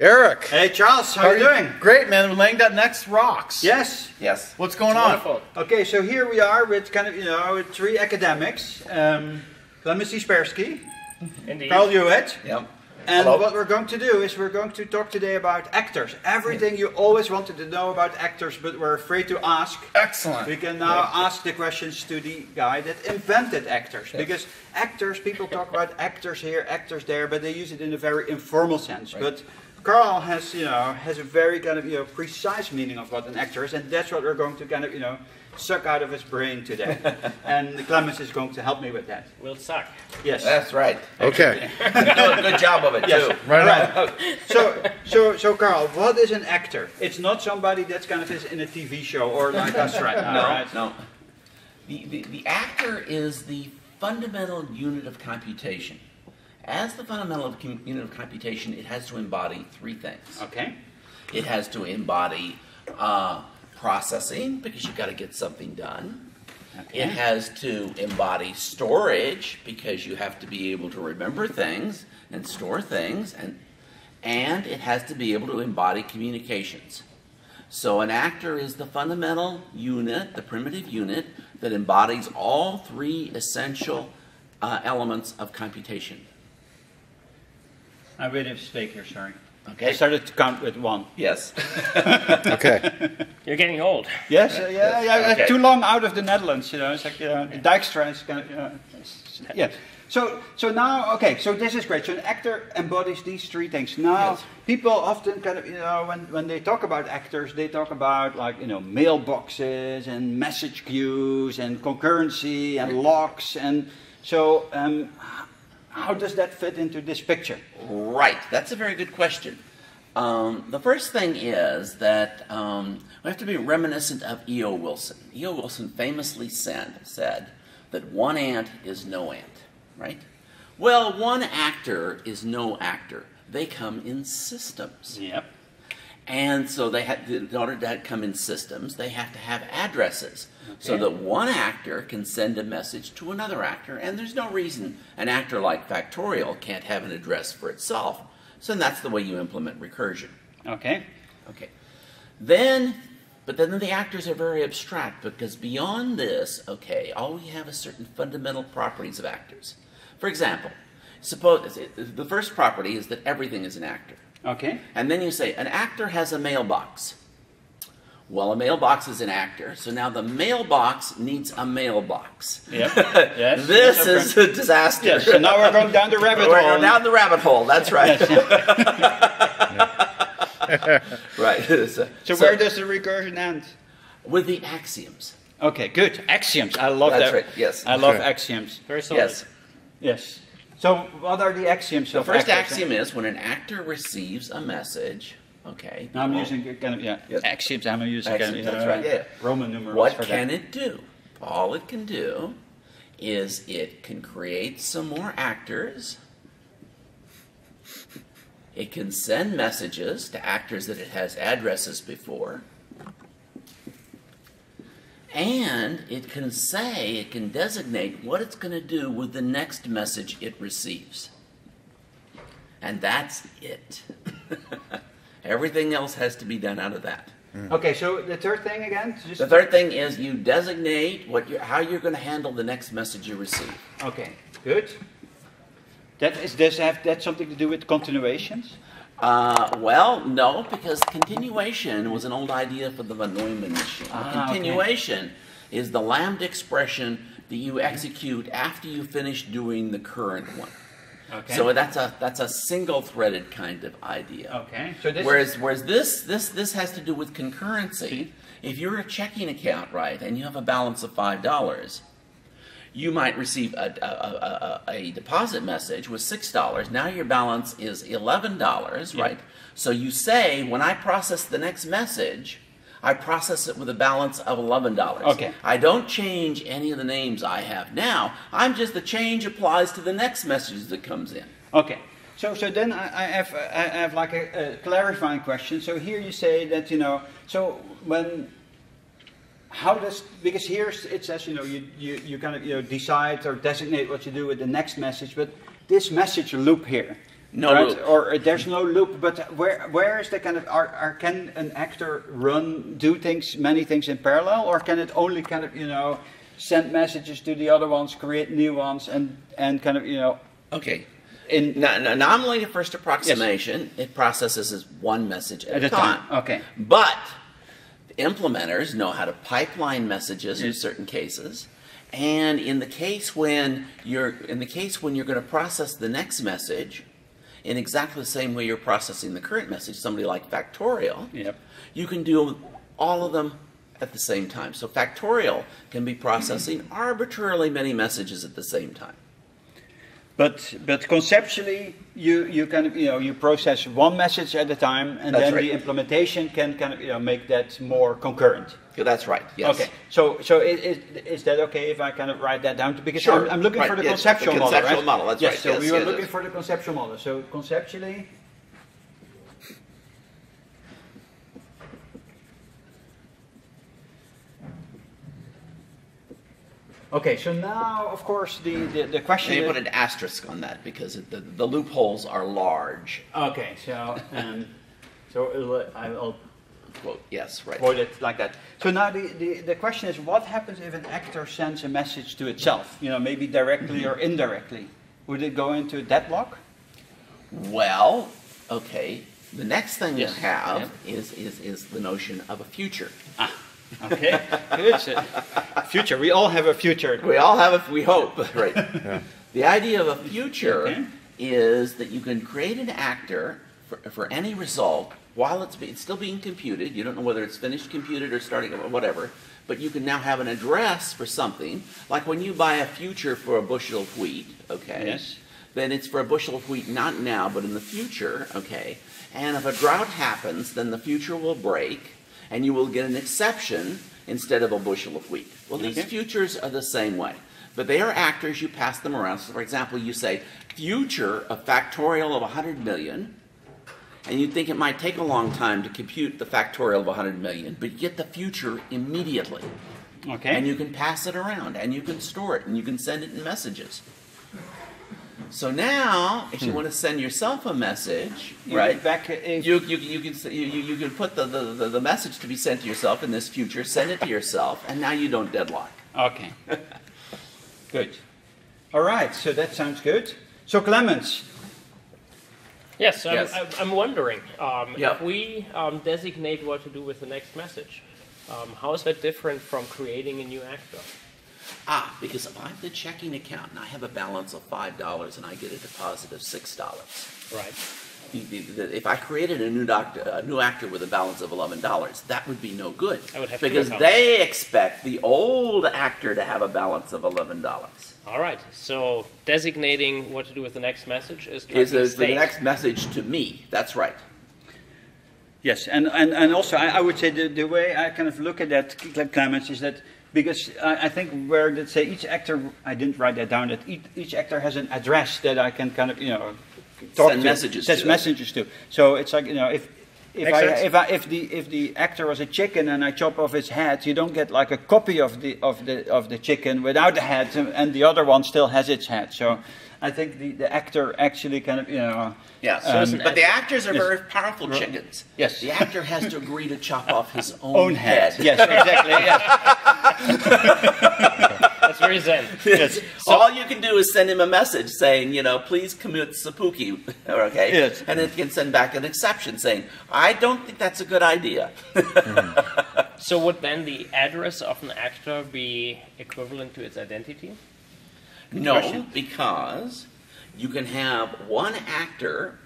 Erik. Hey Charles, how, are you doing? Great, man. We're Lang.NEXT rocks. Yes. Yes. What's going on? Wonderful. Okay, so here we are with kind of you know with three academics, um, Clemens Szyperski, Indeed. Carl Hewitt, Yep. and Hello. what we're going to do is we're going to talk today about actors. Everything you always wanted to know about actors, but were afraid to ask. Excellent. We can now ask the questions to the guy that invented actors. Because actors, people talk about actors here, actors there, but they use it in a very informal sense. Right. But Carl has, you know, has a very kind of, you know, precise meaning of what an actor is, and that's what we're going to kind of, you know, suck out of his brain today. and Clemens is going to help me with that. We'll suck. Yes. That's right. Okay. You do a good job of it Yes. too. Right Right. on. So, so, so, Carl, what is an actor? It's not somebody that's kind of is in a TV show or like us right now, No, right? no. The, the, the actor is the fundamental unit of computation. As the fundamental of unit of computation, it has to embody three things. Okay. It has to embody uh, processing because you've got to get something done. Okay. It has to embody storage because you have to be able to remember things and store things, and and it has to be able to embody communications. So an actor is the fundamental unit, the primitive unit that embodies all three essential uh, elements of computation. I made a mistake here, sorry. I started to count with one. Yes. Okay. You're getting old. Yes, uh, yeah, yeah, uh, Okay. too long out of the Netherlands, you know, it's like, you know, Dijkstra is kind of, you know, yeah. So, so now, okay, so this is great. So an actor embodies these three things. Now, Yes. people often kind of, you know, when, when they talk about actors, they talk about like, you know, mailboxes and message queues and concurrency and locks. And so, um, h- how does that fit into this picture? Right, that's a very good question. Um, the first thing is that um, we have to be reminiscent of E.O. Wilson. E.O. Wilson famously said, said that one ant is no ant, right? Well, one actor is no actor. They come in systems. Yep. And so they have, in order to come in systems, they have to have addresses so that one actor can send a message to another actor. And there's no reason an actor like Factorial can't have an address for itself. So that's the way you implement recursion. Okay. Okay. Then, but then the actors are very abstract because beyond this, okay, all we have is certain fundamental properties of actors. For example, suppose the first property is that everything is an actor. Okay. And then you say, an actor has a mailbox. Well, a mailbox is an actor, so now the mailbox needs a mailbox. Yep. Yes. This Yes, is a disaster. Yes, so now we're going down the rabbit We're hole. going down the rabbit hole, that's right. right. So, So, where does the recursion end? with the axioms. Okay, good. Axioms. I love That's that. right, yes. I love Okay. axioms. Very solid. Yes. Yes. So, what are the axioms The first axiom is when an actor receives a message, okay. Now I'm well, using kind of yeah Yes. axioms. I'm using kind of, Axioms, you that's know, right, yeah. Roman numerals What for can that. it do? All it can do is it can create some more actors. It can send messages to actors that it has addresses before. And it can say, it can designate what it's going to do with the next message it receives. And that's it. Everything else has to be done out of that. Mm. Okay, so the third thing again. Just The third thing is you designate what you're, how you're going to handle the next message you receive. Okay, good. That is does have that something to do with continuations? Uh, well, no, because continuation was an old idea for the von Neumann machine. Ah, okay. continuation is the lambda expression that you execute after you finish doing the current one. Okay. So that's a that's a single-threaded kind of idea. okay. So this Whereas, whereas this, this, this has to do with concurrency. If you're a checking account, right, and you have a balance of five dollars, you might receive a, a, a, a, a deposit message with six dollars. Now your balance is eleven dollars, Yeah. right? So you say, when I process the next message, I process it with a balance of eleven dollars. Okay. I don't change any of the names I have now. I'm just the change applies to the next message that comes in. Okay. So, so then I, I have I have like a, a clarifying question. So here you say that you know. So when how does because here it says you know you, you, you kind of you know decide or designate what you do with the next message, but this message loop here, No right? loop. Or uh, there's no loop, but where where is the kind of are, are can an actor run do things many things in parallel, or can it only kind of you know send messages to the other ones, create new ones, and and kind of you know Okay. in Now, now, nominally, the first approximation, it processes as one message at, at a a time. time? Okay. But implementers know how to pipeline messages in certain cases. And in the case when you're in the case when you're going to process the next message in exactly the same way you're processing the current message, somebody like Factorial, Yep. you can do all of them at the same time. So Factorial can be processing arbitrarily many messages at the same time. But but conceptually, you you kind of you know you process one message at a time, and That's then right. the implementation can kind of you know make that more concurrent. Yeah, that's right. Yes. Okay, so so is, is, that okay if I kind of write that down? Because Sure. I'm, I'm looking Right, for the yes, conceptual the model, conceptual right? model, that's yes, right, So yes, we were yes, looking for the conceptual model. So conceptually, okay. So now, of course, the the, the question. And you put an asterisk on that because it, the, the loopholes are large. Okay, so um, so uh, I'll Quote, yes, right. quote it like that. So now the, the, the question is, what happens if an actor sends a message to itself? You know, maybe directly or mm-hmm. indirectly. Would it go into a deadlock? Well, okay. The next thing Yes. you have is, is, is the notion of a future. Ah. Okay, good. So, future. We all have a future. We all have a, we hope, right? The idea of a future Okay. is that you can create an actor for, for any result while it's, be, it's still being computed. You don't know whether it's finished computed or starting or whatever, but you can now have an address for something. Like when you buy a future for a bushel of wheat, okay? Yes. Then it's for a bushel of wheat not now, but in the future, okay? And if a drought happens, then the future will break, and you will get an exception instead of a bushel of wheat. Well, these Okay. futures are the same way. But they are actors, you pass them around. So, for example, you say, future a factorial of 100 million, and you think it might take a long time to compute the factorial of 100 million, but you get the future immediately. Okay. And you can pass it around, and you can store it, and you can send it in messages. So now, if you want to send yourself a message, You right? Back, You, you, you, can, you, you you can put the, the, the, the message to be sent to yourself in this future, send it to yourself, and now you don't deadlock. Okay. good. All right. So that sounds good. So Clemens. Yes, I'm, Yes. I'm, I'm wondering um, Yeah. if we um, designate what to do with the next message. Um, how is that different from creating a new actor? Ah, because if I'm the checking account and I have a balance of $5 and I get a deposit of $6, Right. if I created a new, doctor, a new actor with a balance of $11, that would be no good. I would have because accounts. they expect the old actor to have a balance of $11. All right. So designating what to do with the next message is Is directly the, the next message to me. That's right. Yes, and, and, and also I, I would say the, the way I kind of look at that, Cle- Clemens, is that because I, I think where let's say each actor, I didn't write that down, that each, each actor has an address that I can kind of you know talk Send to, messages send to. messages to. So it's like you know if. If I, if, I, if the if the actor was a chicken and I chop off its head, you don't get like a copy of the of the of the chicken without the head, and the other one still has its head. So, I think the, the actor actually kind of you know Yeah, Um, but the actors are yes. very powerful chickens. Yes. The actor has to agree to chop off his own, own head. Yes, exactly. Yes. That's very zen. yes. All you can do is send him a message saying, you know, please commit seppuku, okay? Yes. And it can send back an exception saying, I don't think that's a good idea. So would then the address of an actor be equivalent to its identity? No, question. because you can have one actor,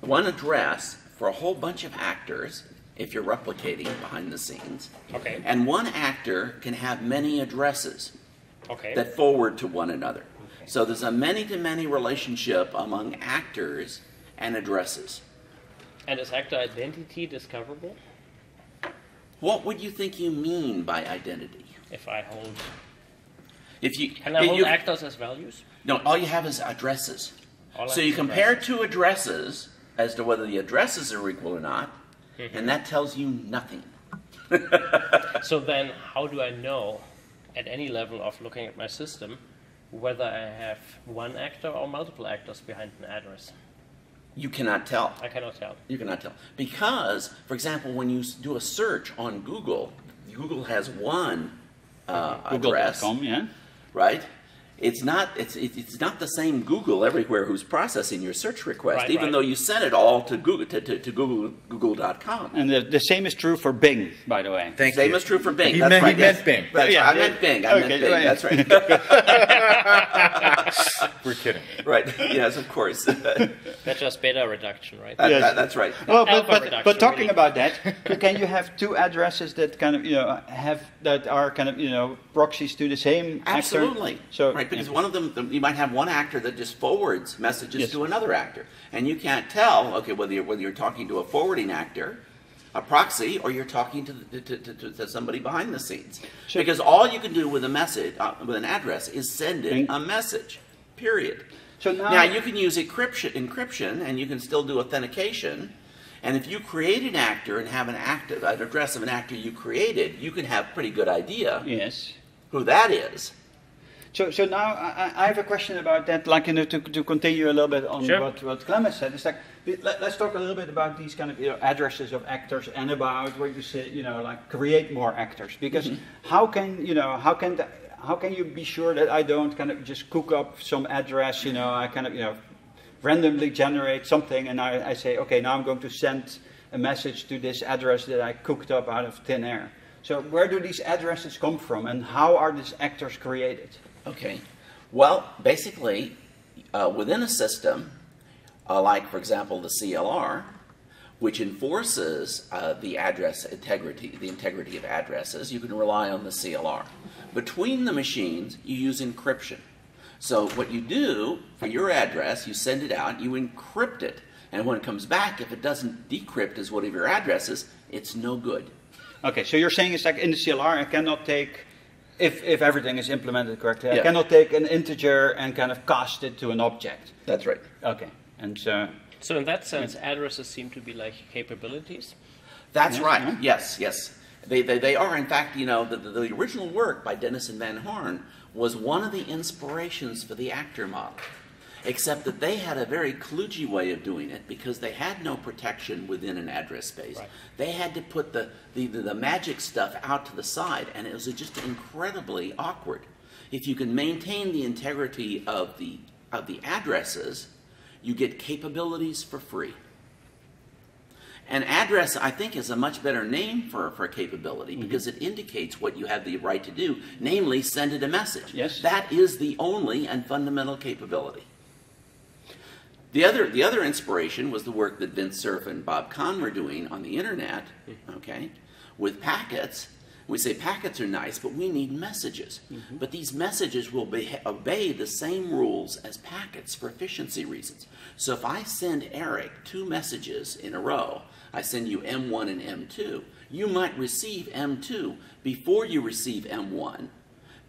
one address for a whole bunch of actors if you're replicating behind the scenes. Okay. And one actor can have many addresses. Okay. that forward to one another. So there's a many to many relationship among actors and addresses. And is actor identity discoverable What would you think you mean by identity? if I hold? If you, Can I you- hold you- actors as values? no, all you have is addresses. All so you have is compare two addresses as to whether the addresses are equal or not, Mm-hmm. and that tells you nothing. So then, how do I know, at any level of looking at my system, whether I have one actor or multiple actors behind an address? You cannot tell. I cannot tell. You cannot tell. Because, for example, when you do a search on Google, Google has one uh, address, Google.com, yeah. Right? It's not it's it's not the same Google everywhere who's processing your search request, Right, even right. though you sent it all to Google, to, to, to Google, Google.com. And the, the same is true for Bing, by the way. Thank Same you. is true for Bing. He That's meant- he right. yes. meant Bing. That's Yeah, right. I meant Bing. I Okay, meant Bing. right. That's right. We're kidding. right. Yes, of course. That's just beta reduction, right? that- Yes. that's right. Well, but, Alpha but, reduction, but talking really. about that, can you have two addresses that kind of you know have that are kind of you know proxies to the same actor? Absolutely. So right, because one of them, you might have one actor that just forwards messages Yes. to another actor, and you can't tell, okay, whether you're, whether you're talking to a forwarding actor, a proxy, or you're talking to, the, to, to, to, to somebody behind the scenes. So- because all you can do with a message, uh, with an address, is send it a message. Period. So now- now you can use encryption, encryption, and you can still do authentication. And if you create an actor and have an actor, an address of an actor you created, you can have a pretty good idea yes. who that is. So, so now I, I- have a question about that, like you know, to, to continue a little bit on Sure. what, what Clemens said. It's like let, us talk a little bit about these kind of you know, addresses of actors and about what you say, you know, like create more actors. Because mm-hmm. how can you know how can the, how can you be sure that I don't kind of just cook up some address? You know, I kind of you know randomly generate something and I, I say, okay, now I'm going to send a message to this address that I cooked up out of thin air. So where do these addresses come from and how are these actors created? Okay. Well, basically, uh, within a system, uh, like, for example, the CLR, which enforces uh, the address integrity, the integrity of addresses, you can rely on the CLR. Between the machines, you use encryption. So what you do for your address, you send it out, you encrypt it, and when it comes back, if it doesn't decrypt as one of your addresses, it's no good. Okay, so you're saying it's like in the CLR, I cannot take, if, if everything is implemented correctly, I Yeah. cannot take an integer and kind of cast it to an object. That's right. Okay, and so, So in that sense, addresses seem to be like capabilities. That's Yeah, right. yeah. Yes, yes. They, they, they are, in fact, you know, the, the, the original work by Dennis and Van Horn was one of the inspirations for the actor model. Except that they had a very kludgy way of doing it because they had no protection within an address space. Right. They had to put the, the, the, magic stuff out to the side, and it was just incredibly awkward. If you can maintain the integrity of the, of the addresses, you get capabilities for free. An address, I think, is a much better name for, for capability Mm-hmm. because it indicates what you have the right to do, namely send it a message. Yes. That is the only and fundamental capability. The other, the other inspiration was the work that Vince Cerf and Bob Kahn were doing on the internet, okay, with packets. We say packets are nice, but we need messages. Mm-hmm. But these messages will be, obey the same rules as packets for efficiency reasons. So if I send Erik two messages in a row, I send you M1 and M2, you might receive M2 before you receive M1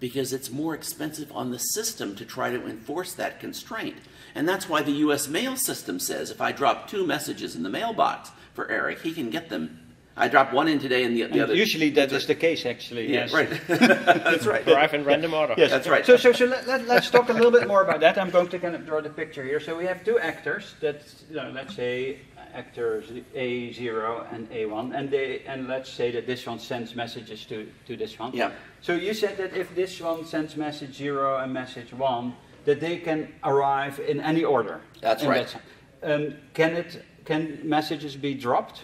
because it's more expensive on the system to try to enforce that constraint. And that's why the US mail system says if I drop two messages in the mailbox for Erik, he can get them. I drop one in today and the, the and other. usually that is the case actually, Yeah, yes. right. that's right. Arrive in random order. Yes, That's right. So, so, so let, let, let's talk a little bit more about that. I'm going to kind of draw the picture here. So we have two actors that, you know, let's say actors A0 and A1, and they, and let's say that this one sends messages to, to this one. Yeah. So you said that if this one sends message 0 and message 1, that they can arrive in any order. That's right. that- um, can it, can messages be dropped?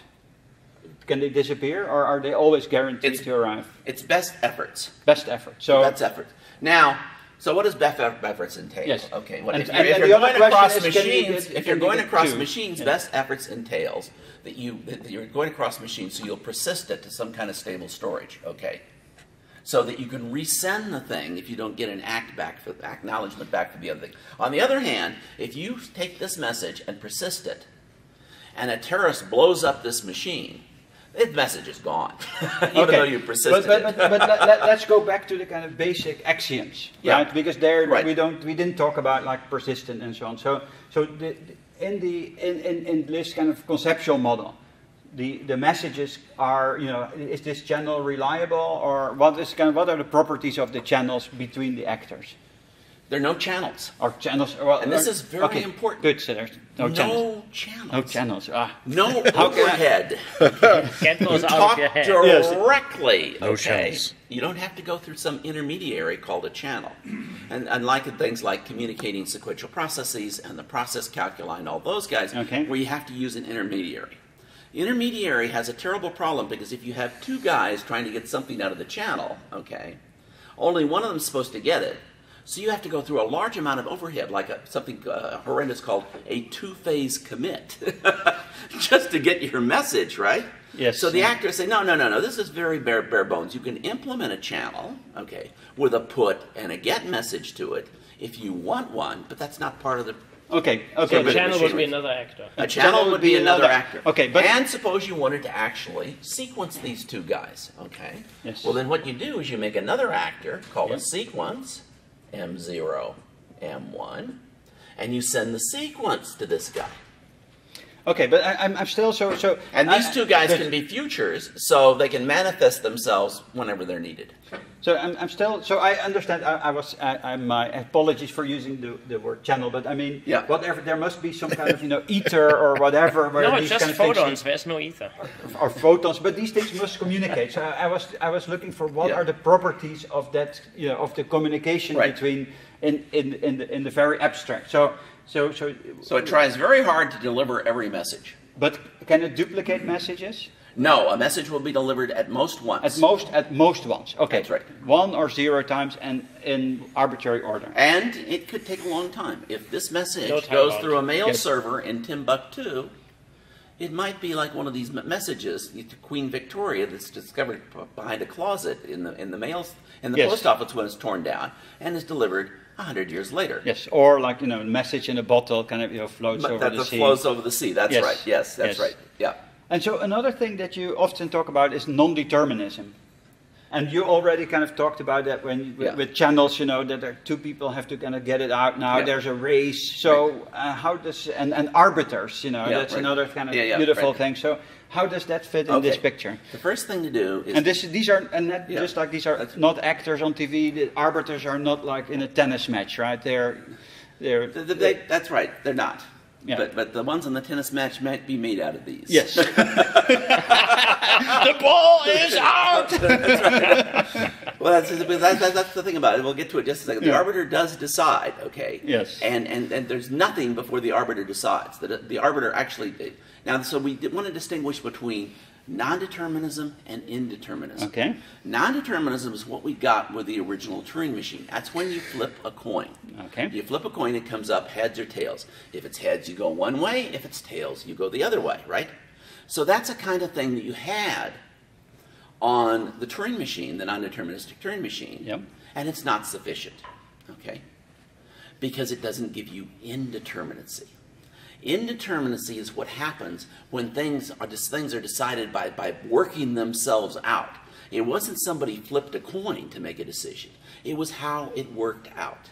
Can they disappear, or are they always guaranteed It's- to arrive? It's best efforts. Best effort. So best efforts. Now, so what does best eff- efforts entail? Yes. Okay. Well, And- if and- you're, if and you're going across is, can you machines, if you're going across machines, best efforts entails that you that you're going across machines, so you'll persist it to some kind of stable storage. Okay. So that you can resend the thing if you don't get an act back for acknowledgement back for the other thing. On the other hand, if you take this message and persist it, and a terrorist blows up this machine, the message is gone, even though you persisted But, but, but, but let, us go back to the kind of basic axioms, Yeah. right? Because there Right. we don't we didn't talk about like persistent and so on. So so the, in the in, in, in this kind of conceptual model, the, the messages are you know is this channel reliable or what is kind of what are the properties of the channels between the actors? There are no channels. Or channels? Well, And this uh, is very okay, important. Good, so there's no, channels. No channels. No channels. Ah. No How can I- overhead. Get those out Talk of your head. directly. No okay. channels. You don't have to go through some intermediary called a channel. And unlike in things like communicating sequential processes and the process calculi and all those guys, Okay. where you have to use an intermediary. Intermediary has a terrible problem because if you have two guys trying to get something out of the channel, okay, only one of them is supposed to get it. So you have to go through a large amount of overhead, like a, something uh, horrendous called a two-phase commit, just to get your message right. Yes. So the actors say, no, no, no, no. This is very bare, bare bones. You can implement a channel, okay, with a put and a get message to it if you want one, but that's not part of the Okay, okay. the but- channel would be another actor. a channel would be another actor. Okay, but and suppose you wanted to actually sequence these two guys. Okay. Yes. Well, then what you do is you make another actor called Yep. a sequence, M0, M1, and you send the sequence to this guy. Okay, but I, I'm, I'm still so so. And these I- two guys can be futures, so they can manifest themselves whenever they're needed. So I'm, I'm still. So I understand. I, I was. I, I'm. My apologies for using the, the word channel, but I mean, Yeah. whatever. There must be some kind of you know ether or whatever. Where No, these it's just kind of things- photons. There's no ether. or photons, but these things must communicate. So I was I was looking for what Yeah. are the properties of that you know of the communication Right. between in in in the, in the very abstract. So so so. So it tries very hard to deliver every message. But can it duplicate messages? No, a message will be delivered at most once. At most, at most once. Okay, That's right. One or zero times, and in arbitrary order. And it could take a long time. If this message No goes bound. through a mail Yes. server in Timbuktu, it might be like one of these messages to Queen Victoria that's discovered behind a closet in the in the mail in the Yes. post office when it's torn down and is delivered a hundred years later. Yes, or like you know, message in a bottle kind of you know floats But over that the that sea. flows over the sea. That's Yes. right. Yes, that's Yes. right. Yeah. And so another thing that you often talk about is non-determinism. And you already kind of talked about that when with, Yeah. with channels, you know, that two people have to kind of get it out now. Yeah. There's a race. So uh, how does and, and arbiters, you know, Yeah, that's right. another kind of beautiful right. thing. So how does that fit in this picture? The first thing to do is And this, these are, and that, Yeah. just like these are not actors on TV. The arbiters are not like in a tennis match, right? They're, they're. Th- th- they- that's right. They're not. Yeah. But but the ones in the tennis match might be made out of these. Yes. the ball is out. Well, that's, that's, that's, that's the thing about it. We'll get to it just a second. The Yeah. arbiter does decide, okay? Yes. And, and, and there's nothing before the arbiter decides. The, the arbiter actually. Did Now, so we want to distinguish between non-determinism and indeterminism. Okay. Non-determinism is what we got with the original Turing machine. That's when you flip a coin. Okay. You flip a coin, it comes up heads or tails. If it's heads, you go one way. If it's tails, you go the other way, right? So that's a kind of thing that you had on the Turing machine, the non-deterministic Turing machine. Yep. And it's not sufficient, okay? Because it doesn't give you indeterminacy. Indeterminacy is what happens when things are just things are decided by, by working themselves out. It wasn't somebody flipped a coin to make a decision. It was how it worked out.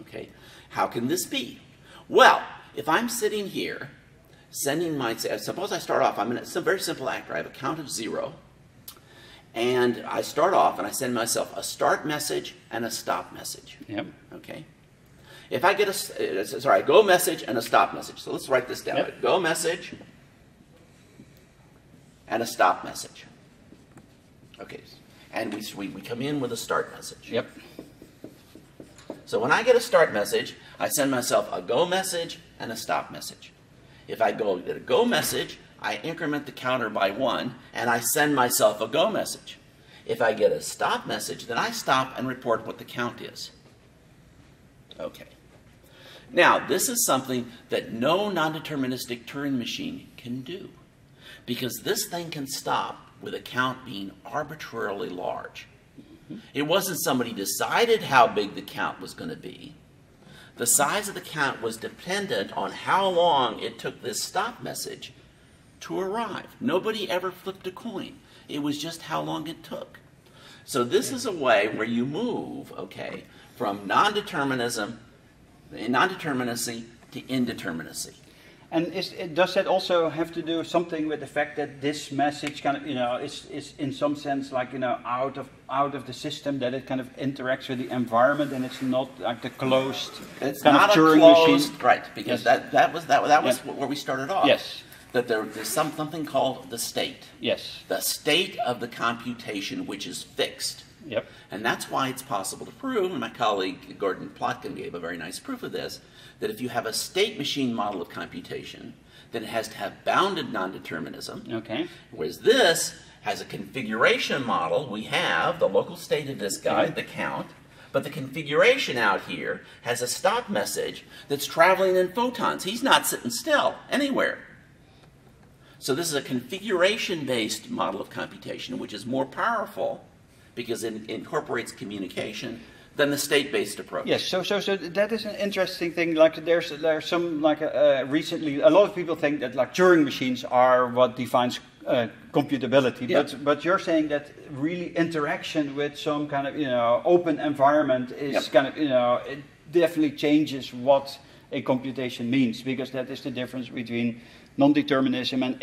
Okay? How can this be? Well, if I'm sitting here sending my uh, suppose I start off, I'm in a, a very simple actor. I have a count of zero. And I start off and I send myself a start message and a stop message. Yep. Okay. If I get a uh, sorry, a go message and a stop message. So let's write this down. Yep. A go message and a stop message. Okay. And we, we, we come in with a start message. Yep. So when I get a start message, I send myself a go message and a stop message. If I go get a go message, I increment the counter by one and I send myself a go message. If I get a stop message, then I stop and report what the count is. Okay. Now, this is something that no non-deterministic Turing machine can do because this thing can stop with a count being arbitrarily large. It wasn't somebody decided how big the count was going to be. The size of the count was dependent on how long it took this stop message to arrive. Nobody ever flipped a coin. It was just how long it took. So this is a way where you move, okay, from non-determinism, non-determinacy to indeterminacy. And is, does that also have to do something with the fact that this message kind of, you know, is, is in some sense like, you know, out of out of the system, that it kind of interacts with the environment and it's not like the closed It's kind not of a Turing closed, machine? right? Because Yes. that, that was that, that was Yeah. where we started off. Yes. That there, there's some, something called the state, Yes. the state of the computation, which is fixed. Yep. And that's why it's possible to prove, and my colleague Gordon Plotkin gave a very nice proof of this, that if you have a state machine model of computation, then it has to have bounded non-determinism. Okay. Whereas this has a configuration model. We have the local state of this guy, Okay. the count, but the configuration out here has a stop message that's traveling in photons. He's not sitting still anywhere. So this is a configuration-based model of computation, which is more powerful because it incorporates communication than the state-based approach. Yes, so so so that is an interesting thing. Like there's there's some like uh, recently a lot of people think that like Turing machines are what defines uh, computability, Yeah. but but you're saying that really interaction with some kind of you know open environment is Yep. kind of you know it definitely changes what a computation means because that is the difference between non-determinism and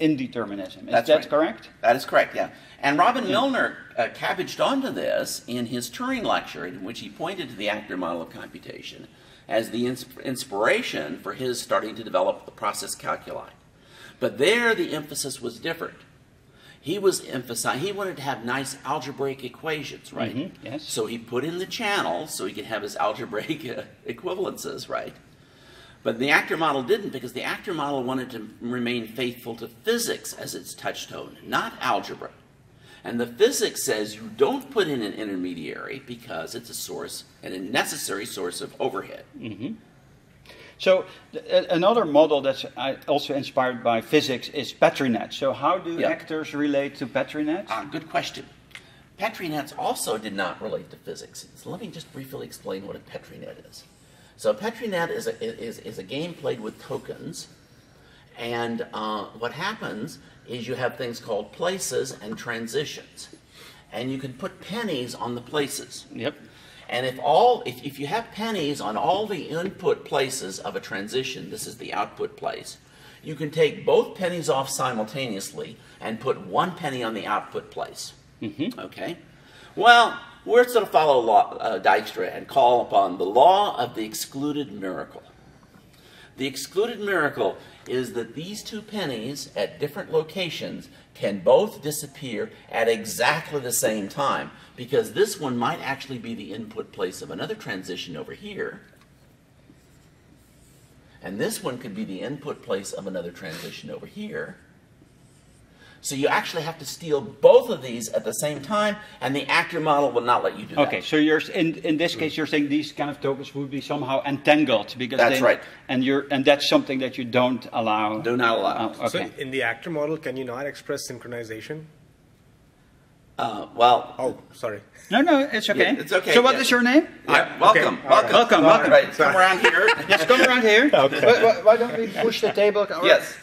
indeterminism. Is That's that right. correct? That is correct, yeah. And Robin Milner uh, cabbaged onto this in his Turing lecture, in which he pointed to the actor model of computation as the ins- inspiration for his starting to develop the process calculi. But there, the emphasis was different. He was emphasizing, he wanted to have nice algebraic equations, right? Mhm, yes. So he put in the channels so he could have his algebraic uh, equivalences, right? But the actor model didn't because the actor model wanted to remain faithful to physics as its touchstone, not algebra. And the physics says you don't put in an intermediary because it's a source and a necessary source of overhead. So th- a- another model that's uh, also inspired by physics is Petri net. So how do Yeah. actors relate to Petri net? Ah, good question. Petri nets also did not relate to physics. So let me just briefly explain what a Petri net is. So a Petri net is a, is, is a game played with tokens, and uh, what happens is you have things called places and transitions, and you can put pennies on the places. Yep. And if all if, if you have pennies on all the input places of a transition, this is the output place, you can take both pennies off simultaneously and put one penny on the output place. Okay? Well, we're to follow law, uh, Dijkstra and call upon the law of the excluded miracle. The excluded miracle is that these two pennies at different locations can both disappear at exactly the same time because this one might actually be the input place of another transition over here. And this one could be the input place of another transition over here. So you actually have to steal both of these at the same time, and the actor model will not let you do that. Okay, so you're in in this case you're saying these kind of tokens would be somehow entangled because That's they, right. and you're and that's something that you don't allow. Do not allow. Oh, okay. So in the actor model, can you not express synchronization? Uh, well, Oh, sorry. no, no, it's okay. it's okay, So what yeah. is your name? yeah, welcome, okay. welcome, Welcome, welcome. Right, come around here. Yes, come around here. Okay. Why, why- why don't we push the table? yes.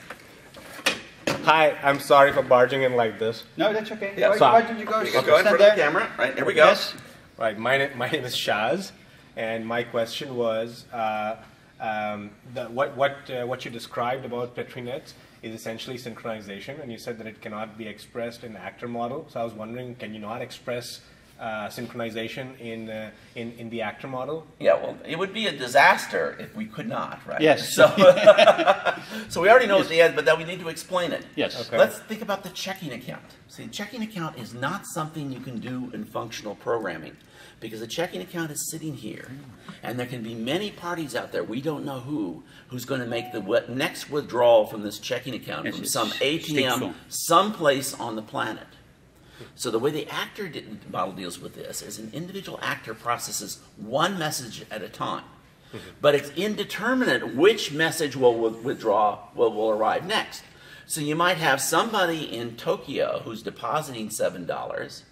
Hi, I'm sorry for barging in like this. No, that's okay. Yeah, why, so- why don't you go, Go stand in front of there? the camera. Right, there we go. Yes. Right, my, my name is Shaz, and my question was uh, um, the, what, what, uh, what you described about Petri net is essentially synchronization, and you said that it cannot be expressed in the actor model. So I was wondering, can you not express uh, synchronization in, uh, in, in the actor model? Yeah, well, it would be a disaster if we could not, right? Yes. So, so we already know what the end, but then we need to explain it. Yes. Okay. Let's think about the checking account. See, checking account is not something you can do in functional programming because a checking account is sitting here, and there can be many parties out there, we don't know who, who's going to make the wi- next withdrawal from this checking account Yes, from some stateful. ATM someplace on the planet. So the way the actor di- model deals with this is an individual actor processes one message at a time, mm-hmm. but it's indeterminate which message will withdraw will, will arrive next. So you might have somebody in Tokyo who's depositing seven dollars,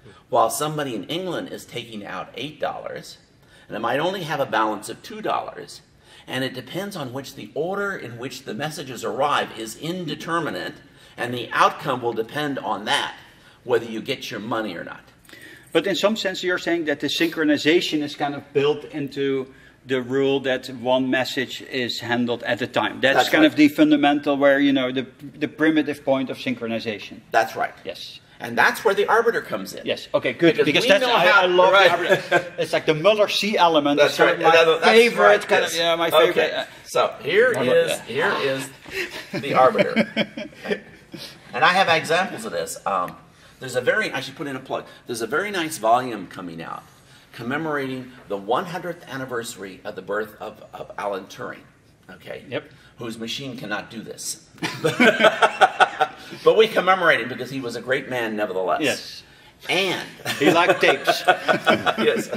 mm-hmm. while somebody in England is taking out eight dollars, and it might only have a balance of two dollars. And it depends on which the order in which the messages arrive is indeterminate, and the outcome will depend on that, whether you get your money or not. But in some sense, you're saying that the synchronization is kind of built into the rule that one message is handled at a time. That's, That's kind right. of the fundamental where you know the the primitive point of synchronization. That's right. Yes. And that's where the arbiter comes in. Yes. Okay. Good. Because Because, that's I, how- I love right. the arbiter. It's like the Muller C element. That's It's right. My That's favorite right, kind yes. of yeah. My favorite. Okay. So here is here is the arbiter, and I have examples of this. Um, there's a very I should put in a plug. There's a very nice volume coming out commemorating the 100th anniversary of the birth of, of Alan Turing. Okay. Yep. Whose machine cannot do this, but we commemorate him because he was a great man, nevertheless. Yes. And He liked tapes. yes.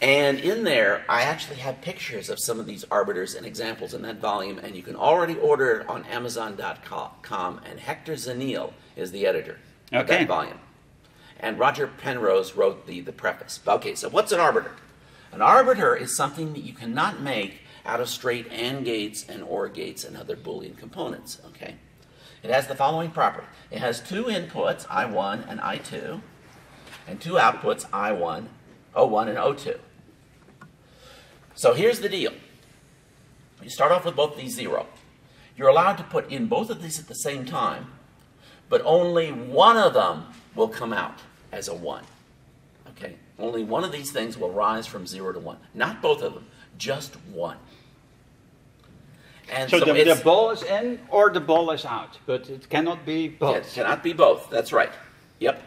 And in there, I actually have pictures of some of these arbiters and examples in that volume, and you can already order it on Amazon.com. And Hector Zenil is the editor Okay. that volume. And Roger Penrose wrote the, the preface. Okay, so what's an arbiter? An arbiter is something that you cannot make out of straight AND gates and OR gates and other Boolean components. Okay, it has the following property: it has two inputs, I1 and I2, and two outputs, I1, O1, and O2. So here's the deal: you start off with both these zero. You're allowed to put in both of these at the same time, but only one of them will come out as a one. Okay? Only one of these things will rise from zero to one. Not both of them, just one. And So, so, the, the ball is in or the ball is out, but it cannot be both. it cannot be both. That's right. Yep.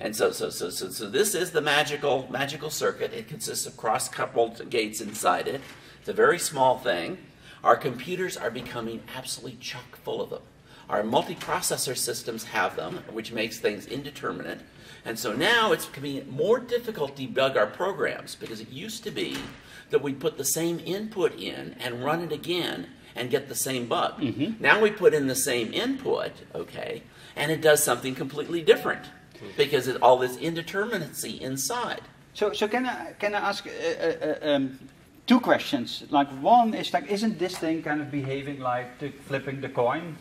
And so, so, so, so, so this is the magical, magical circuit. It consists of cross-coupled gates inside it. It's a very small thing. Our computers are becoming absolutely chock full of them. Our multiprocessor systems have them, which makes things indeterminate. And so now it's becoming more difficult to debug our programs because it used to be that we put the same input in and run it again and get the same bug. Now we put in the same input, okay, and it does something completely different because it all this indeterminacy inside. So, so can I can I ask uh, uh, uh, um, two questions? Like one is like, isn't this thing kind of behaving like the flipping the coin,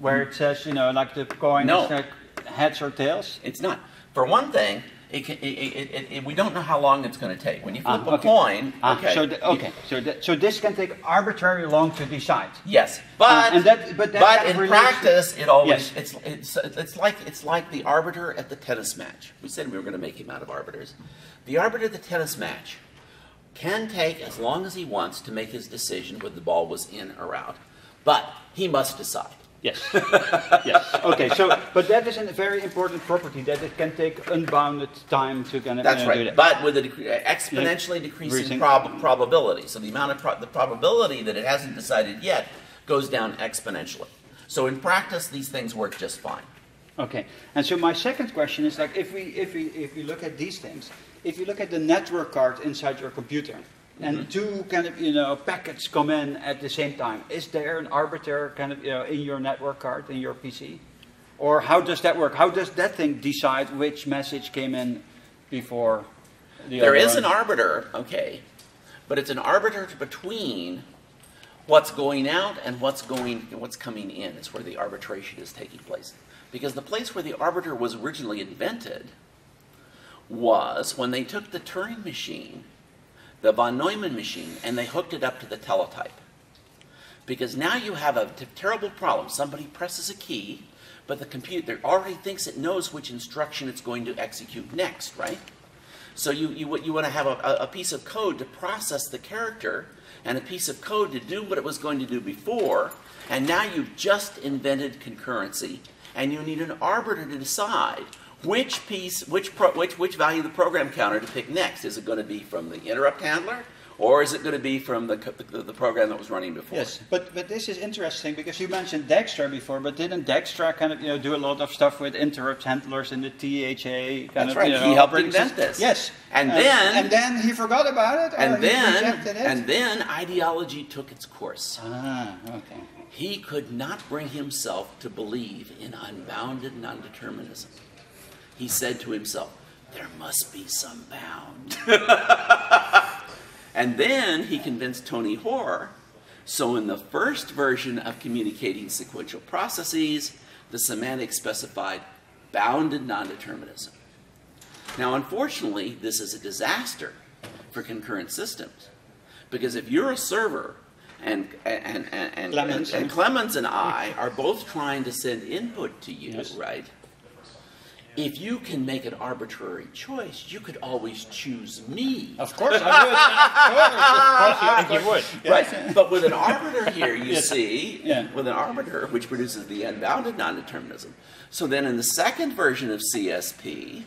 where it says you know like the coin No. is like heads or tails? It's not. For one thing, it it, it, we don't know how long it's going to take. When you flip Ah, a coin, Ah, okay, So the, okay. So that, so this can take arbitrarily long to decide. Yes, but Uh, and that- but that of in practice, it always Yes. it's, it's it's like it's like the arbiter at the tennis match. We said we were going to make him out of arbiters. The arbiter at the tennis match can take as long as he wants to make his decision whether the ball was in or out, but he must decide. Yes. yes. Okay. So, but that is a very important property that it can take unbounded time to kind of That's uh, do right, that. but with an exponentially decreasing Decreasing. prob- probability. So the amount of pro- the probability that it hasn't decided yet goes down exponentially. So in practice, these things work just fine. Okay, and so my second question is like if we if we if we look at these things, if you look at the network card inside your computer, and Mm-hmm. two kind of you know packets come in at the same time, is there an arbiter kind of you know in your network card in your PC, or how does that work? How does that thing decide which message came in before the There is one? an arbiter, okay, but it's an arbiter between what's going out and what's going what's coming in. It's where the arbitration is taking place. Because the place where the arbiter was originally invented was when they took the Turing machine, the von Neumann machine, and they hooked it up to the teletype. Because now you have a terrible problem. Somebody presses a key, but the computer already thinks it knows which instruction it's going to execute next, right? So you, you, you want to have a, a- a piece of code to process the character and a piece of code to do what it was going to do before, and now you've just invented concurrency, and you need an arbiter to decide which piece, which, pro, which, which value of the program counter to pick next. Is it going to be from the interrupt handler, or is it going to be from the, the, the program that was running before? Yes, but but this is interesting because you mentioned Dijkstra before, but didn't Dijkstra kind of you know do a lot of stuff with interrupt handlers and the THA kind That's of right, you he helped invent this. Yes, And then- and then he forgot about it, And he then, rejected it. and then ideology took its course. ah, okay. He could not bring himself to believe in unbounded non-determinism. He said to himself, there must be some bound. and then he convinced Tony Hoare. So in the first version of communicating sequential processes, the semantics specified bounded non-determinism. Now, unfortunately, this is a disaster for concurrent systems. Because if you're a server and and and, and, Clemens. and, and Clemens and I are both trying to send input to you, Yes. right? If you can make an arbitrary choice, you could always choose me. Of course, I would. Of course, you would. Right. But with an arbiter here, you see, Yeah. with an arbiter, which produces the unbounded non-determinism. So then in the second version of CSP,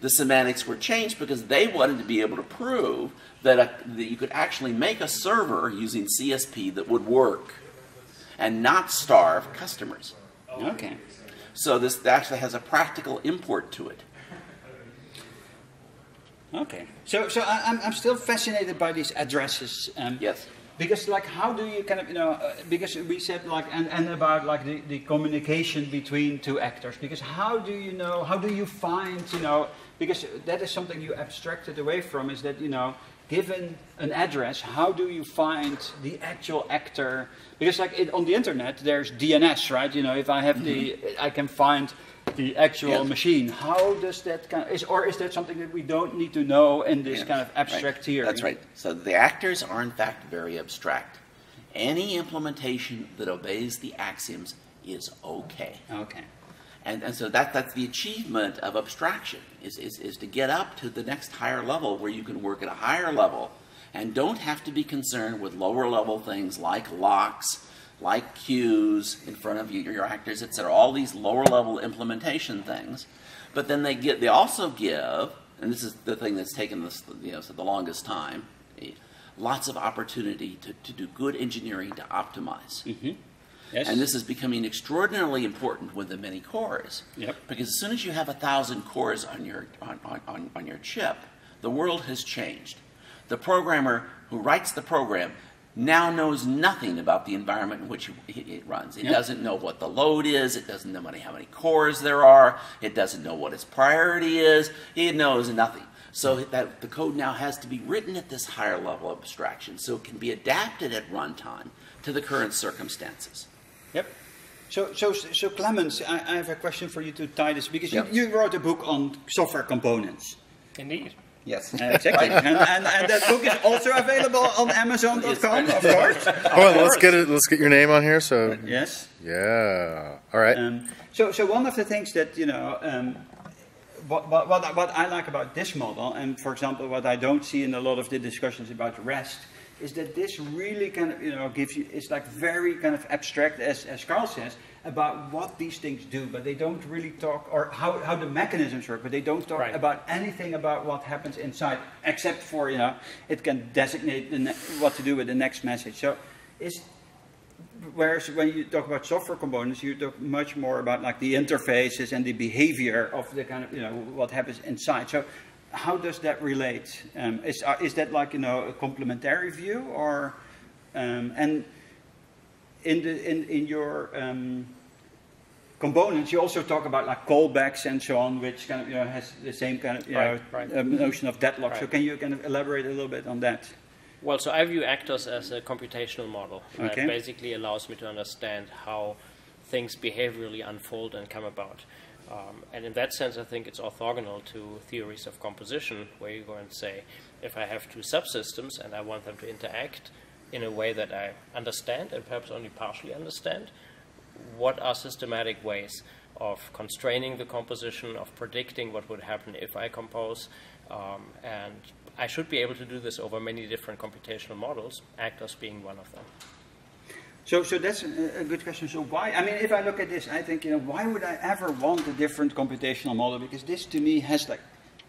the semantics were changed because they wanted to be able to prove that, a, that you could actually make a server using CSP that would work and not starve customers. Okay. So this actually has a practical import to it. Okay. So, so I, I'm, I'm still fascinated by these addresses. Um, Yes. Because, like, how do you kind of, you know, uh, because we said, like, and, and about, like, the, the communication between two actors. Because how do you know, how do you find, you know, because that is something you abstracted away from, is that, you know, given an address, how do you find the actual actor? Because, like, it, on the internet, there's DNS, right? You know, if I have the, mm-hmm. I can find the actual Yes. machine. How does that kind of, is, or is that something that we don't need to know in this Yes, kind of abstract right. theory? That's right. So the actors are in fact very abstract. Any implementation that obeys the axioms is okay. Okay. And, and so that, that's the achievement of abstraction, is, is, is to get up to the next higher level where you can work at a higher level and don't have to be concerned with lower level things like locks, like queues in front of you, your actors, etc. All these lower level implementation things. But then they get, they also give, and this is the thing that's taken this, you know, so the longest time, lots of opportunity to, to do good engineering to optimize. Mm-hmm. Yes. And this is becoming extraordinarily important with the many cores. Yep. Because as soon as you have a thousand cores on your, on, on, on, your chip, the world has changed. The programmer who writes the program now knows nothing about the environment in which it it runs. It Yep. doesn't know what the load is. It doesn't know how many cores there are. It doesn't know what its priority is. It knows nothing. So hmm. that the code now has to be written at this higher level of abstraction, so it can be adapted at runtime to the current circumstances. Yep. So, so, so Clemens, I, I have a question for you to tie this because Yep. you, you wrote a book on software components. Indeed. Yes. Uh, exactly. and, and, and that book is also available on Amazon.com, of course. Hold on, let's get it. Let's get your name on here. So Yes. yeah. All right. Um, so, so one of the things that you know, um, what, what, what, what I like about this model, and for example, what I don't see in a lot of the discussions about REST, is that this really kind of you know gives you it's like very kind of abstract, as as Carl says, about what these things do, but they don't really talk or how, how the mechanisms work, but they don't talk Right. about anything about what happens inside, except for you know it can designate the ne- what to do with the next message. So, is Whereas when you talk about software components, you talk much more about like the interfaces and the behavior of the kind of you know what happens inside. So, how does that relate? Um, is uh, is that like you know a complementary view, or um, and in the in in your um, components, you also talk about like callbacks and so on, which kind of you know has the same kind of you Right, know right. um, notion of deadlock. So, can you kind of elaborate a little bit on that? Well, so I view actors as a computational model that Okay. basically allows me to understand how things behaviorally unfold and come about. Um, and in that sense, I think it's orthogonal to theories of composition, where you go and say, if I have two subsystems and I want them to interact in a way that I understand and perhaps only partially understand, what are systematic ways of constraining the composition, of predicting what would happen if I compose, um, and I should be able to do this over many different computational models, actors being one of them. So, so that's a, a good question. So why? I mean, if I look at this, I think you know, why would I ever want a different computational model? Because this to me has like,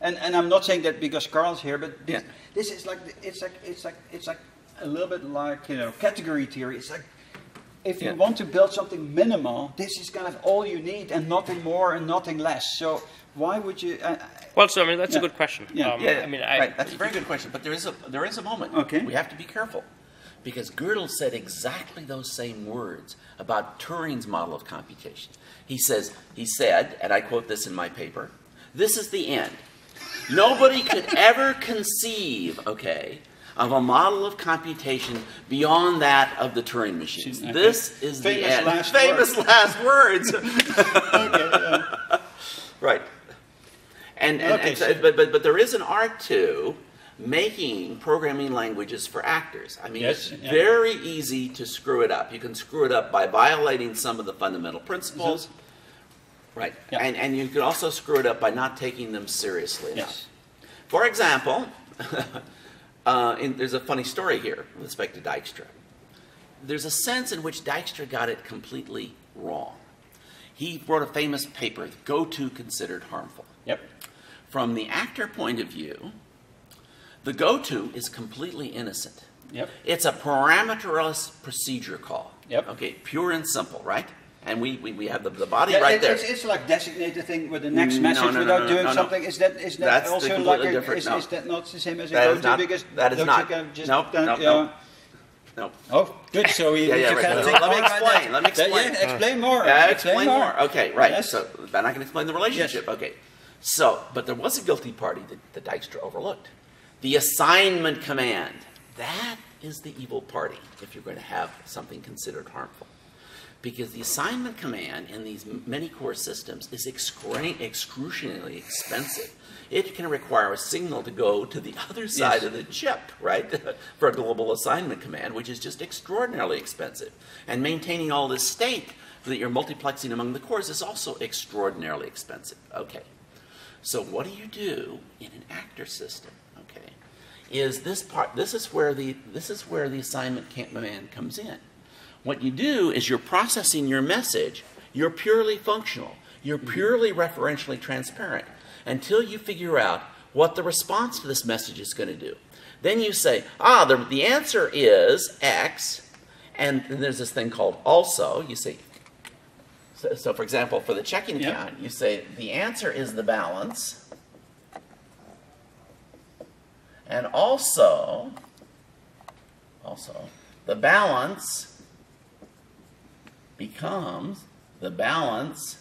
and, and I'm not saying that because Carl's here, but this, Yeah. this is like it's like it's like it's like a little bit like you know category theory. It's like if you Yeah. want to build something minimal, this is kind of all you need and nothing more and nothing less. So why would you? Uh, Well, so I mean that's Yeah. a good question. Yeah. Um, Yeah, I mean, I, right. That's a very good question. But there is a there is a moment. Okay. We have to be careful because Gödel said exactly those same words about Turing's model of computation. He says he said, and I quote this in my paper: "This is the end. Nobody could ever conceive, okay." Of a model of computation beyond that of the Turing machines. Okay. This is Famous the end. last Famous last words. okay, yeah. Right. And, and, Okay, and so, but, but, but there is an art too making programming languages for actors. I mean, Yes, it's yeah. very easy to screw it up. You can screw it up by violating some of the fundamental principles. Right. Yeah. And, and you can also screw it up by not taking them seriously enough. Yes. For example, uh, in, there's a funny story here with respect to Dijkstra. There's a sense in which Dijkstra got it completely wrong. He wrote a famous paper, Go To Considered Harmful. Yep. From the actor point of view, the go to is completely innocent. Yep. It's a parameterless procedure call. Yep. Okay, pure and simple, right? And we, we, we have the, the body Yeah, right it's, there. It's, it's like designate the thing with the next No, message no, no, without doing something. Is that is that That's also like a, is, is that not the same as a That go is to? not- because that is not. Just Nope, nope, nope. No. Oh, good. So we Yeah, yeah, right. Let me about that. explain, let me explain. Yeah, explain more. Yeah, explain more. Okay, right. Yes. So then I can explain the relationship. Okay. So, but there was a guilty party that, that Dijkstra overlooked. The assignment command. That is the evil party if you're going to have something considered harmful. Because the assignment command in these many core systems is excru- excruciatingly expensive. It can require a signal to go to the other side Yes. of the chip, right? For a global assignment command, which is just extraordinarily expensive. And maintaining all this state that you're multiplexing among the cores is also extraordinarily expensive. Okay. So what do you do in an actor system? Is this part? This is where the this is where the assignment command comes in. What you do is you're processing your message. You're purely functional. You're purely referentially transparent until you figure out what the response to this message is going to do. Then you say, ah, the, the answer is X, and then there's this thing called also. You say, so, so for example, for the checking account, you say the answer is the balance. And also, also, the balance becomes the balance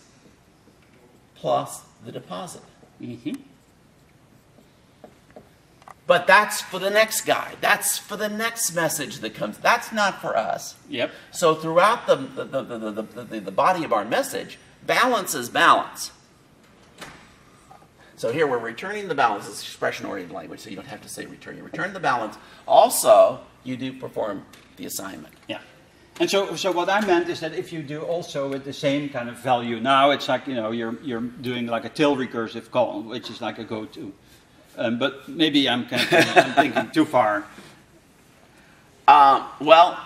plus the deposit. Mhm. But that's for the next guy. That's for the next message that comes. That's not for us. Yep. So throughout the, the, the, the, the, the, the, the body of our message, balance is balance. So here we're returning the balance. It's expression-oriented language, so you don't have to say return. You return the balance. Also, you do perform the assignment. Yeah. And so, so what I meant is that if you do also with the same kind of value now, it's like you know you're you're doing like a tail recursive call, which is like a go-to. Um, but maybe I'm kind of I'm thinking too far. Uh, well,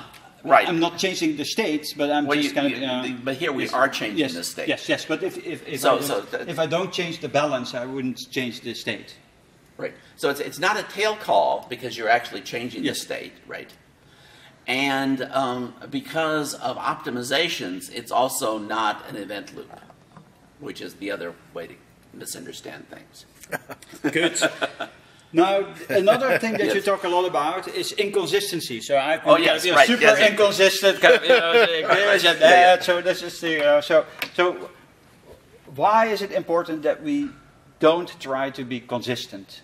right. I'm not changing the states, but I'm Well, just you- kind of. you- uh, but here we yes, are changing yes, the state. Yes, yes. But if if, if, So- I don't, so that- if I don't change the balance, I wouldn't change the state. Right. So it's, it's not a tail call because you're actually changing Yes. the state, right? And um, because of optimizations, it's also not an event loop, which is the other way to misunderstand things. Good. Now, another thing that you talk a lot about is inconsistency. So I've been Oh, yes, right, super yes. inconsistent, kind of, you know, this and that. So this is the, you know, so so why is it important that we don't try to be consistent,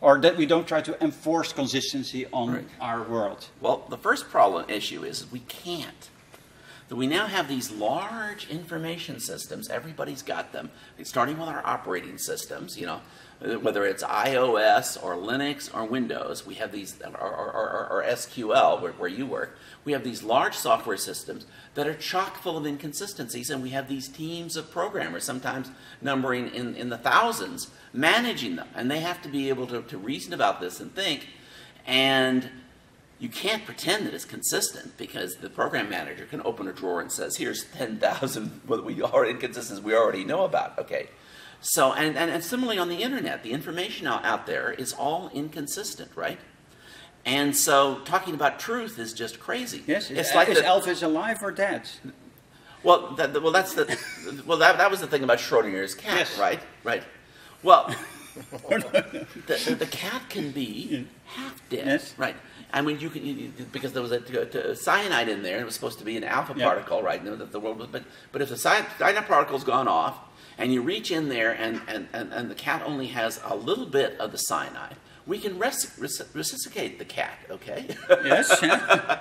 or that we don't try to enforce consistency on Right. our world? Well, the first problem issue is we can't. That we now have these large information systems. Everybody's got them. Starting with our operating systems, you know, uh, whether it's iOS or Linux or Windows, we have these, or, or, or, or SQL, where, where you work, we have these large software systems that are chock full of inconsistencies, and we have these teams of programmers, sometimes numbering in, in the thousands, managing them. And they have to be able to, to reason about this and think. And you can't pretend that it's consistent because the program manager can open a drawer and says, "Here's 10,000 what we already inconsistencies we already know about." Okay, so and, and, and similarly on the internet, the information out, out there is all inconsistent, right? And so talking about truth is just crazy. Yes, it's is, like is the, Elvis alive or dead? well, that, well, that's the well that, that was the thing about Schrodinger's cat, Yes. right? Right. Well, the, the cat can be half dead, Yes. right? I mean, you can you, because there was a, cyanide in there, and it was supposed to be an alpha Yeah. particle, right? That the world was, but but if the cyan- cyanide particle's gone off, and you reach in there, and and, and, and the cat only has a little bit of the cyanide, we can res- res- resuscitate the cat, okay? Yes.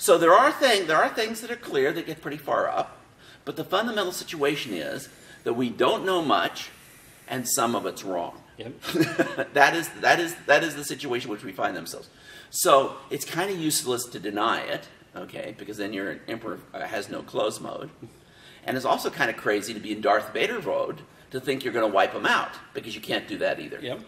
So there are things there are things that are clear that get pretty far up, but the fundamental situation is that we don't know much, and some of it's wrong. Yep. that is that is that is the situation which we find themselves. So it's kind of useless to deny it, okay? Because then your emperor uh, has no close mode, and it's also kind of crazy to be in Darth Vader mode to think you're going to wipe them out because you can't do that either. Yep.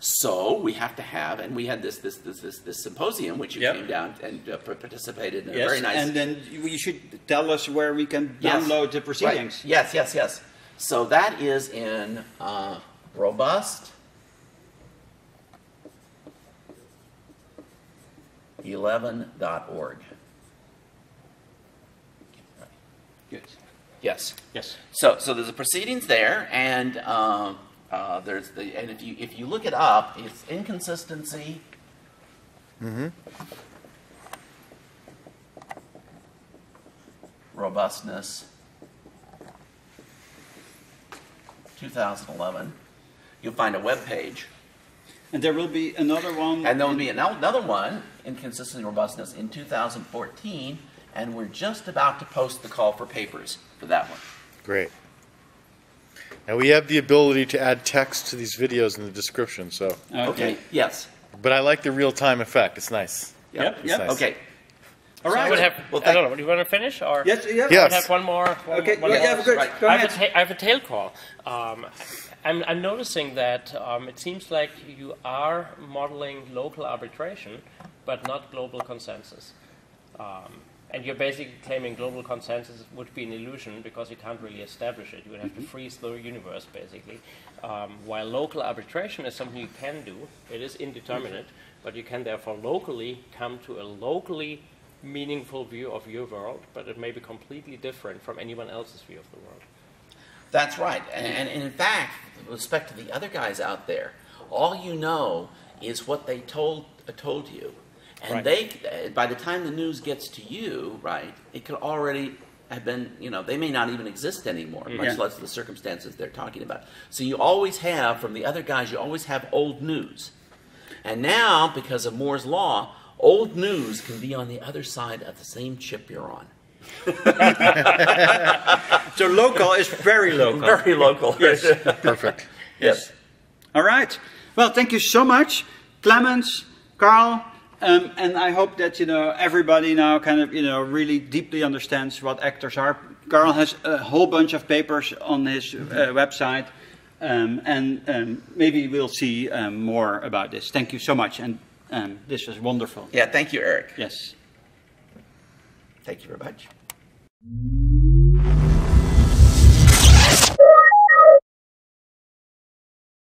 So we have to have, and we had this this this this, this symposium which you Yep. came down and uh, participated in. a Yes, very nice. and then you should tell us where we can Yes. download the Right. proceedings. Yes, yes, yes. So that is in uh, robust. 11.org. Good. Yes. Yes. So, so there's the proceedings there, and um, uh, there's the, and if you if you look it up, it's inconsistency. Robustness. 2011. You'll find a web page, And there will be another one. and there will be ano- another one, inconsistency robustness, in 2014, and we're just about to post the call for papers for that one. Great. Now we have the ability to add text to these videos in the description. So, Okay. Yes. but I like the real time effect. It's nice. Yep, It's yep. nice. Okay. All right. So I would have. Well, I don't know. Do you want to finish or? Yes. Yeah. Yeah. I Yes. have one more. One, Okay. one Yeah, more. yeah, good. right. Go I ahead. a ta- I have a tail call. Um, I'm, I'm noticing that um, it seems like you are modeling local arbitration, but not global consensus. Um, and you're basically claiming global consensus would be an illusion because you can't really establish it. You would have to freeze the universe, basically. Um, while local arbitration is something you can do, it is indeterminate, but you can therefore locally come to a locally meaningful view of your world, but it may be completely different from anyone else's view of the world. That's right. And, and, and in fact, with respect to the other guys out there, all you know is what they told uh, told you, and Right. they uh, by the time the news gets to you, right, it could already have been you know they may not even exist anymore, much Yeah. less the circumstances they're talking about. So you always have from the other guys, you always have old news, and now because of Moore's law, old news can be on the other side of the same chip you're on. So local is very local. Very local. Yes. Perfect. yes. All right. Well, thank you so much, Clemens, Carl, um, and I hope that you know everybody now kind of you know really deeply understands what actors are. Carl has a whole bunch of papers on his uh, website, um, and um, maybe we'll see um, more about this. Thank you so much, and um, this was wonderful. Yeah, thank you, Erik. Yes, thank you very much.